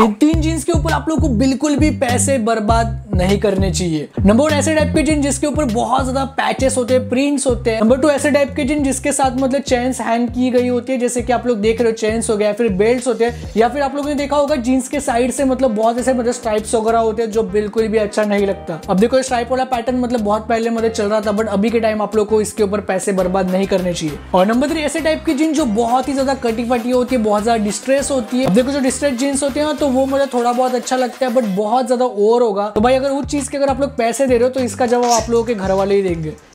इन तीन जीन्स के ऊपर आप लोग को बिल्कुल भी पैसे बर्बाद नहीं करने चाहिए। नंबर वन ऐसे टाइप के जीन जिसके ऊपर बहुत ज़्यादा पैचेस होते हैं प्रिंट्स होते हैं। नंबर टू ऐसे टाइप के जीन जिसके साथ मतलब चेन्स हैंग की गई होती है, जैसे कि आप लोग देख रहे हो चेन्स हो गया फिर बेल्ट होते हैं, या फिर आप लोगों ने देखा होगा जीन्स के साइड से मतलब बहुत ऐसे मतलब स्ट्राइप्स वगैरह होते हैं जो बिल्कुल भी अच्छा नहीं लगता। अब देखो स्ट्राइप वाला पैटर्न मतलब बहुत पहले मतलब चल रहा था बट अभी के टाइम आप लोग को इसके ऊपर पैसे बर्बाद नहीं करने चाहिए। और नंबर थ्री ऐसे टाइप की जीन जो बहुत ही ज़्यादा कटी फटी होती है, बहुत ज़्यादा डिस्ट्रेस होती है। देखो, जो डिस्ट्रेस जीन्स होते हैं तो वो मुझे थोड़ा बहुत अच्छा लगता है बट बहुत ज़्यादा ओवर होगा। तो भाई अगर उस चीज़ के अगर आप लोग पैसे दे रहे हो तो इसका जवाब आप लोगों के घर वाले ही देंगे।